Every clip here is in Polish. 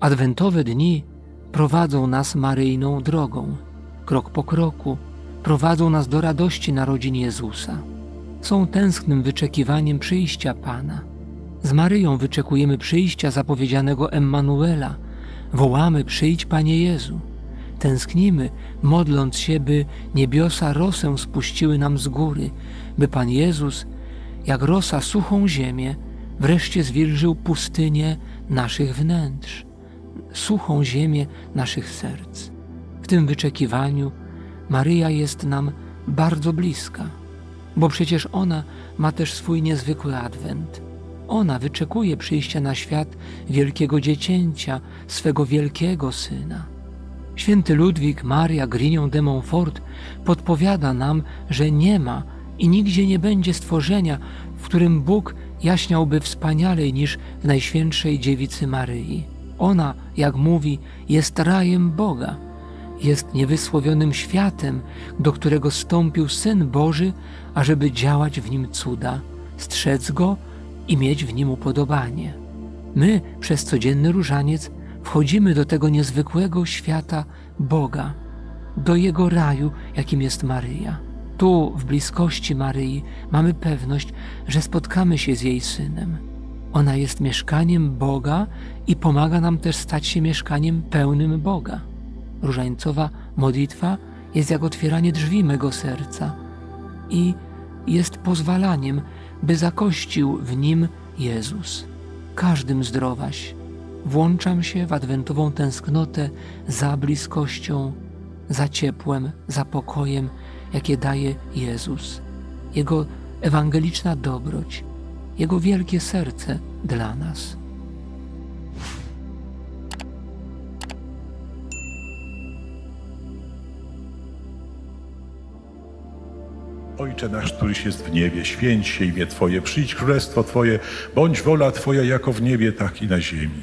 Adwentowe dni prowadzą nas maryjną drogą. Krok po kroku prowadzą nas do radości narodzin Jezusa. Są tęsknym wyczekiwaniem przyjścia Pana. Z Maryją wyczekujemy przyjścia zapowiedzianego Emmanuela. Wołamy: Przyjdź, Panie Jezu. Tęsknimy, modląc się, by niebiosa rosę spuściły nam z góry, by Pan Jezus, jak rosa suchą ziemię, wreszcie zwilżył pustynię naszych wnętrz, suchą ziemię naszych serc. W tym wyczekiwaniu Maryja jest nam bardzo bliska, bo przecież ona ma też swój niezwykły adwent. Ona wyczekuje przyjścia na świat wielkiego dziecięcia, swego wielkiego syna. Święty Ludwik Maria Grignon de Montfort podpowiada nam, że nie ma i nigdzie nie będzie stworzenia, w którym Bóg jaśniałby wspanialej niż w Najświętszej Dziewicy Maryi. Ona, jak mówi, jest rajem Boga, jest niewysłowionym światem, do którego stąpił Syn Boży, ażeby działać w nim cuda, strzec go i mieć w nim upodobanie. My przez codzienny różaniec wchodzimy do tego niezwykłego świata Boga, do Jego raju, jakim jest Maryja. Tu, w bliskości Maryi, mamy pewność, że spotkamy się z jej synem. Ona jest mieszkaniem Boga i pomaga nam też stać się mieszkaniem pełnym Boga. Różańcowa modlitwa jest jak otwieranie drzwi mego serca i jest pozwalaniem, by zakościł w nim Jezus. Każdym zdrowaś. Włączam się w adwentową tęsknotę za bliskością, za ciepłem, za pokojem, jakie daje Jezus. Jego ewangeliczna dobroć, Jego wielkie serce dla nas. Ojcze nasz, któryś jest w niebie, święć się imię Twoje, przyjdź królestwo Twoje, bądź wola Twoja jako w niebie, tak i na ziemi.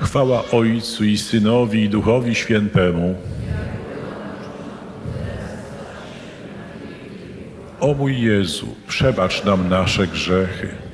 Chwała Ojcu i Synowi i Duchowi Świętemu. O mój Jezu, przebacz nam nasze grzechy